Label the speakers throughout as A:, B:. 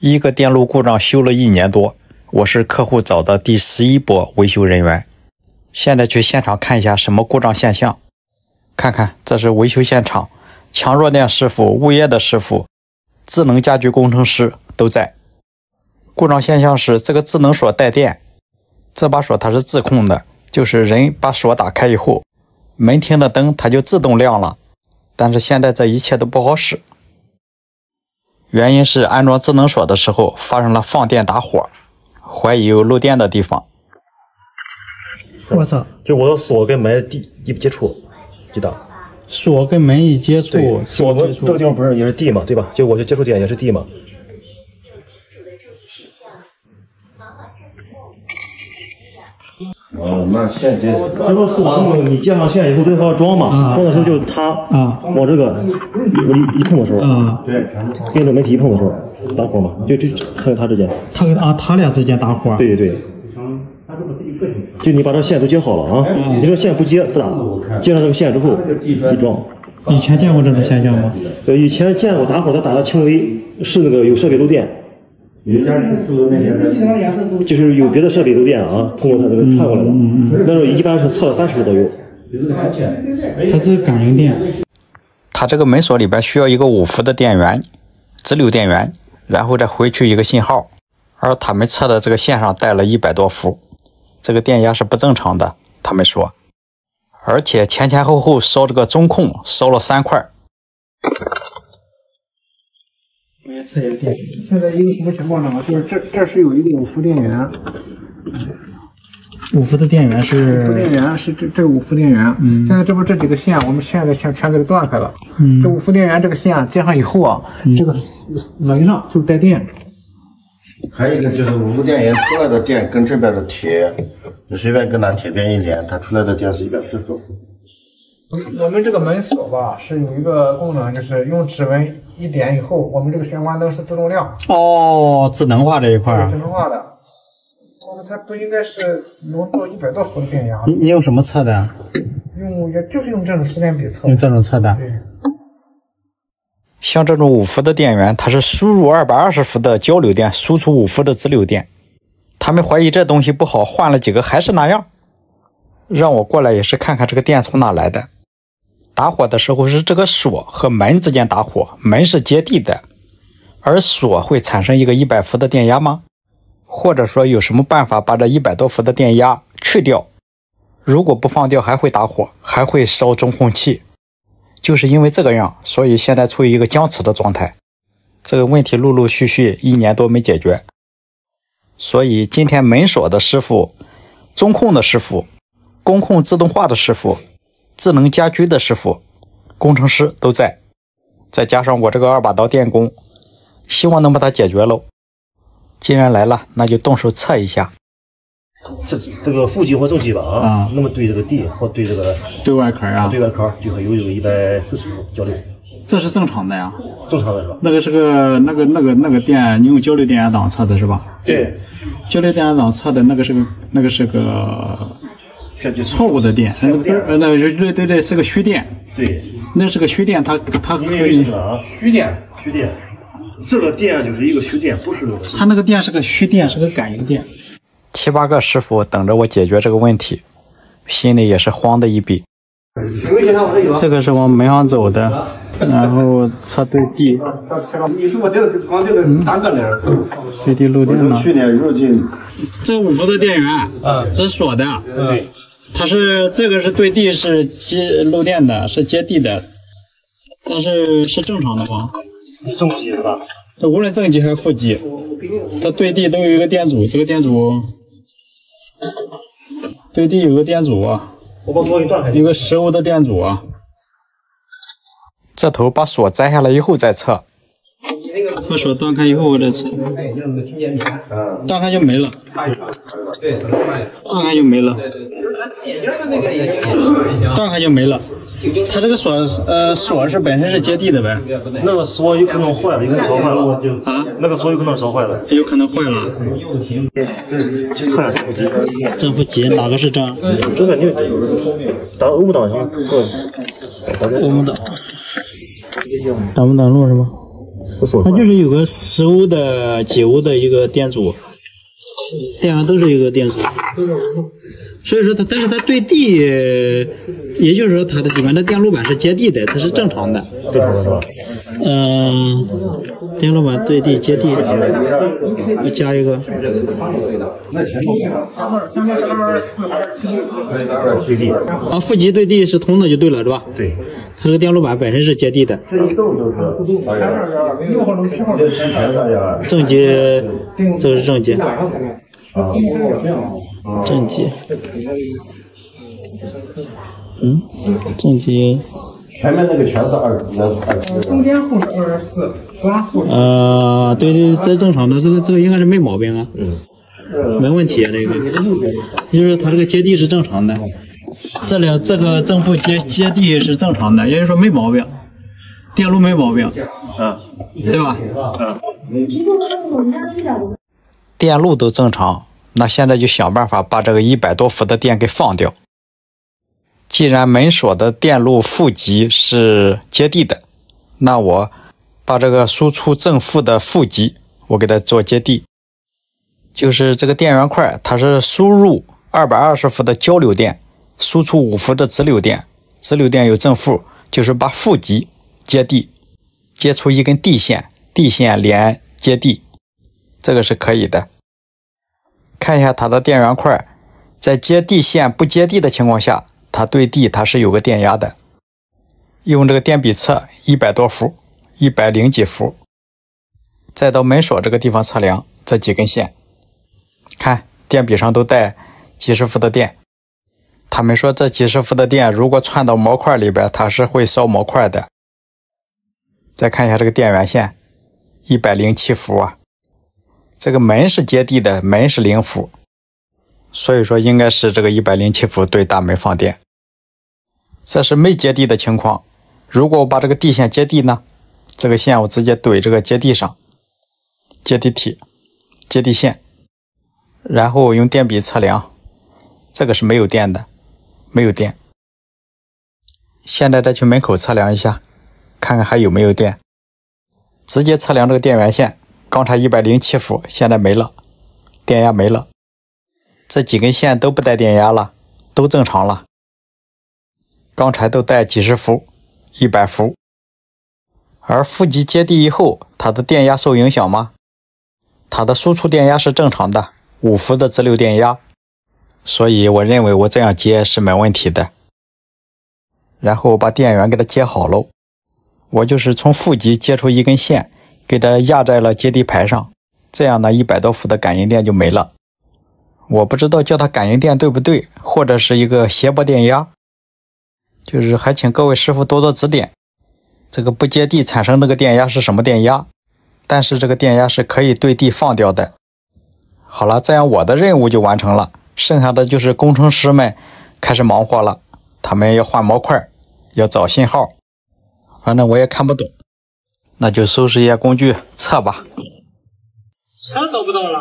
A: 一个电路故障修了一年多，我是客户找的第十一波维修人员。现在去现场看一下什么故障现象。看看，这是维修现场，强弱电师傅、物业的师傅、智能家居工程师都在。故障现象是这个智能锁带电，这把锁它是自控的，就是人把锁打开以后，门厅的灯它就自动亮了。但是现在这一切都不好使。原因是安装智能锁的时候发生了放电打火，怀疑有漏电的地方。
B: 我操！
C: 就我的锁跟门地一接触，记得。
B: 锁跟门一接触，
C: 锁这个地方不是也是地嘛，对吧？就我就接触点也是地嘛。
D: 哦，那线接。
C: 这个锁你接上线以后，不是要装嘛？装的时候就它往这个我一一碰的时候，
D: 对，
C: 跟这门体一碰的时候打火嘛，就就它跟它之间。
B: 他跟啊，他俩之间打火。
C: 对对对。就你把这线都接好了啊，你这线不接不打，接上这个线之后一装。
B: 以前见过这种现象吗？
C: 呃，以前见过打火，它打的轻微，是那个有设备漏电。就是有别的设备漏电啊，通过它这个传过来的。但是一般是测了三十度左右。
B: 它是感应电。
A: 它这个门锁里边需要一个五伏的电源，直流电源，然后再回去一个信号。而他们测的这个线上带了一百多伏，这个电压是不正常的。他们说，而且前前后后烧这个中控烧了三块。
B: 我也测一下电。现在一个什么情况呢？就是这这是有一个五伏电源，五伏的电源是。
E: 五伏电源是这这个五伏电源。嗯。现在这不这几个线，我们现在全全给它断开了。嗯。这五伏电源这个线接上以后啊，这个门上就带电。
D: 还有一个就是五伏电源出来的电跟这边的铁，你随便跟那铁边一连，它出来的电是一百四十多伏。
E: 我们这个门锁吧是有一个功能，就是用指纹一点以后，我们这个玄关灯是自动亮。
B: 哦，智能化这一块。
E: 智能化的。但是它不应该是能做一百多伏的电压。
B: 你你用什么测的？
E: 用也就是用这种时间比测。
B: 用这种测的。
E: 对。
A: 像这种五伏的电源，它是输入二百二十伏的交流电，输出五伏的直流电。他们怀疑这东西不好，换了几个还是那样。让我过来也是看看这个电从哪来的。打火的时候是这个锁和门之间打火，门是接地的，而锁会产生一个一百伏的电压吗？或者说有什么办法把这一百多伏的电压去掉？如果不放掉还会打火，还会烧中控器。就是因为这个样，所以现在处于一个僵持的状态。这个问题陆陆续续一年多没解决，所以今天门锁的师傅、中控的师傅、工控自动化的师傅、智能家居的师傅、工程师都在，再加上我这个二把刀电工，希望能把它解决喽。既然来了，那就动手测一下。
C: 这这个负极或正极吧啊，那么对这个地或对这个
B: 对外壳啊，
C: 对外壳就会有有一百四十伏交流，
B: 这是正常的呀，
C: 正常的是吧？
B: 那个是个那个那个那个电，你用交流电压档测的是吧？
C: 对，
B: 交流电压档测的那个是个那个是个错误的电，
C: 不是
B: 呃那个对对对是个虚电，
C: 对，
B: 那是个虚电，它它可
C: 以啊，虚电虚电，这个电就是一个虚电，不是
B: 它那个电是个虚电，是个感应电。
A: 七八个师傅等着我解决这个问题，心里也是慌的一笔。
B: 这个？是往门上走的，然后车对地。对地漏电了。这五伏的电源，嗯，是锁的，
C: 对，
B: 它是这个是对地是接漏电的，是接地的，但是是正常的吗？
C: 正极是吧？
B: 这无论正极还是负极，它对地都有一个电阻，这个电阻。对地有个电阻，
C: 我把锁给断开，
B: 有个十欧的电阻啊。
A: 这头把锁摘下来以后再测。
B: 把锁断开以后我再测。断开就没了。断开就没了。断开就没了。它这个锁，呃，锁是本身是接地的呗？
C: 那个锁有可能坏了，有可能烧坏了。啊？那个锁有可能烧坏了。
B: 有可能坏了。
C: 去测下正负极。
B: 哪个是正？
C: 这个你打欧姆档行？
B: 欧姆档。挡不挡路是吗？它就是有个十欧的、几欧的一个电阻，电源都是一个电阻。所以说它，但是它对地，也就是说它的里面的电路板是接地的，它是正常的。
C: 正常的是吧？
B: 嗯，电路板对地接地，我加一个。
C: 对地，
B: 啊，负极对地是通的就对了，是吧？
C: 对。
B: 它这个电路板本身是接地的。
C: 这一动就是。
B: 正极，这个是正极。
C: 啊，
B: 正极。嗯，正极。
D: 前面那个全是二二二。
E: 中间户是二十四，拉户。
B: 呃，对对，这正常的，这个这个应该是没毛病啊。
C: 嗯。
B: 没问题啊，这个。就是它这个接地是正常的。这两这个正负接接地是正常的，也就是说没毛病，电路没毛病，
C: 嗯，
B: 对吧？
C: 嗯。
A: 电路都正常，那现在就想办法把这个一百多伏的电给放掉。既然门锁的电路负极是接地的，那我把这个输出正负的负极，我给它做接地。就是这个电源块，它是输入二百二十伏的交流电。输出五伏的直流电，直流电有正负，就是把负极接地，接出一根地线，地线连接地，这个是可以的。看一下它的电源块，在接地线不接地的情况下，它对地它是有个电压的。用这个电笔测一百多伏，一百零几伏，再到门锁这个地方测量这几根线，看电笔上都带几十伏的电。他们说这几十伏的电如果串到模块里边，它是会烧模块的。再看一下这个电源线，一百零七伏啊。这个门是接地的，门是零伏，所以说应该是这个一百零七伏对大门放电。这是没接地的情况。如果我把这个地线接地呢，这个线我直接怼这个接地上，接地体、接地线，然后用电笔测量，这个是没有电的。没有电，现在再去门口测量一下，看看还有没有电。直接测量这个电源线，刚才一百零七伏，现在没了，电压没了。这几根线都不带电压了，都正常了。刚才都带几十伏、一百伏，而负极接地以后，它的电压受影响吗？它的输出电压是正常的，五伏的直流电压。所以我认为我这样接是没问题的。然后把电源给它接好喽，我就是从负极接出一根线，给它压在了接地排上，这样呢一百多伏的感应电就没了。我不知道叫它感应电对不对，或者是一个谐波电压，就是还请各位师傅多多指点。这个不接地产生那个电压是什么电压？但是这个电压是可以对地放掉的。好了，这样我的任务就完成了。剩下的就是工程师们开始忙活了，他们要换模块，要找信号，反正我也看不懂，那就收拾一下工具撤吧。
B: 车找不到了，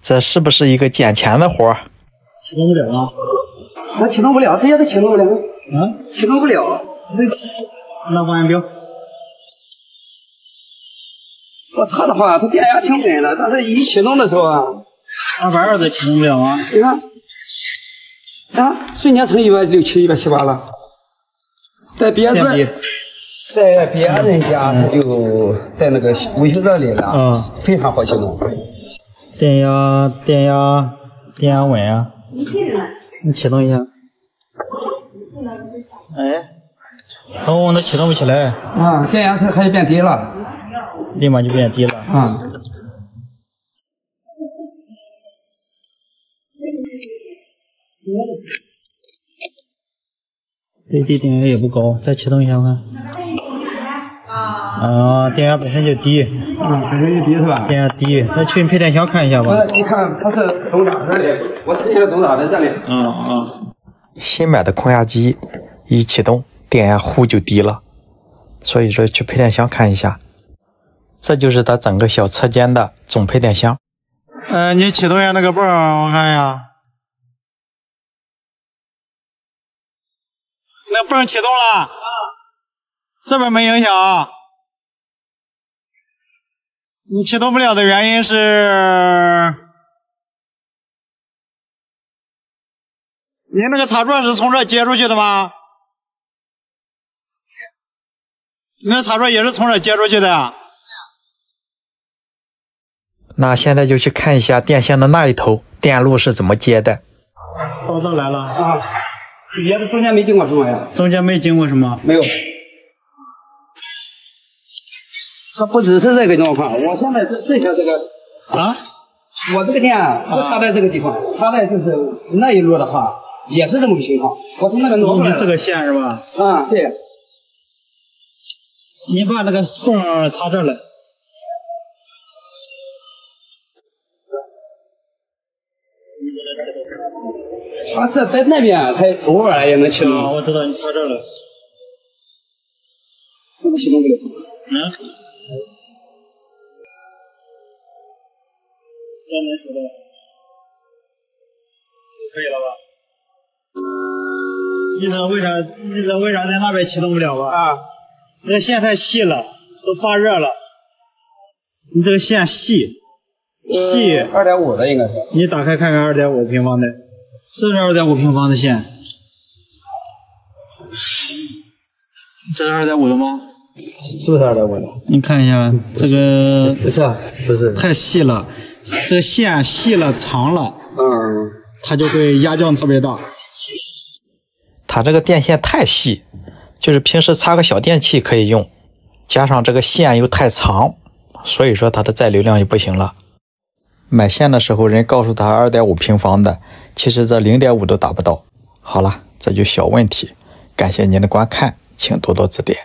A: 这是不是一个捡钱的活？
B: 启动不了啊！
F: 我启动不了，这些都启动不了。
B: 嗯，
F: 启动不了。
B: 那望远表。
F: 我它的话，它电压挺稳的，但是一启动的时候啊。
B: 二百二都启动不了啊！
F: 你看，啊，瞬间成一百六七、一百七八了。带别人，在别人家他就在那个维修这里了，
B: 嗯，
F: 非常好启动。
B: 电压，电压，电压稳啊！你启动一下。哎，哦，那启动不起来。
F: 啊，电压是还变低了。
B: 立马就变低了。
F: 啊。
B: 对地电压也不高，再启动一下看。啊，电压本身就低。
F: 嗯，本身就低是吧？
B: 电压低，那去配电箱看一下吧。
F: 你看它是总闸这里，我测一下总闸在这里。
B: 嗯嗯。
A: 新买的空压机一启动，电压忽就低了，所以说去配电箱看一下。这就是它整个小车间的总配电箱。
B: 嗯，你启动一下那个泵，我看一下。那泵启动了，这边没影响。
A: 你启动不了的原因是，您那个插座是从这接出去的吗？你那插座也是从这接出去的呀？
G: 那现在就去看一下电线的那一头电路是怎么接的。
A: 到这来了，
F: 啊，也是中间没经过什么呀？
A: 中间没经过什么。
F: 没有。它不只是这个状况，我现在这这条这个
A: 啊，
F: 我这个电不插在这个地方，插在就是那一路的话，也是这么个情况。我从那边挪过来
A: 这个线是吧？
F: 啊，对。
A: 你把那个缝插这儿来。
F: 啊，这在那边，它偶尔也能启动。
A: 啊，我知道你插这儿了。
F: 怎么启动不了？
A: 嗯。可以了吧？你这为啥？你这为啥在那边启动不了吧？
F: 啊，
A: 这个线太细了，都发热了。你这个线细，细。
F: 二点五的应该是。
A: 你打开看看，二点五平方的，这是二点五平方的线。这是二点五的吗？
F: 是不是二点五的？
A: 你看一下这个，
F: 不是，不是，
A: 太细了，这线细了长了，
F: 嗯，
A: 它就会压降特别大。
G: 它这个电线太细，就是平时插个小电器可以用，加上这个线又太长，所以说它的载流量就不行了。买线的时候人告诉他二点五平方的，其实这零点五都达不到。好了，这就小问题。感谢您的观看，请多多指点。